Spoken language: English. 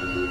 to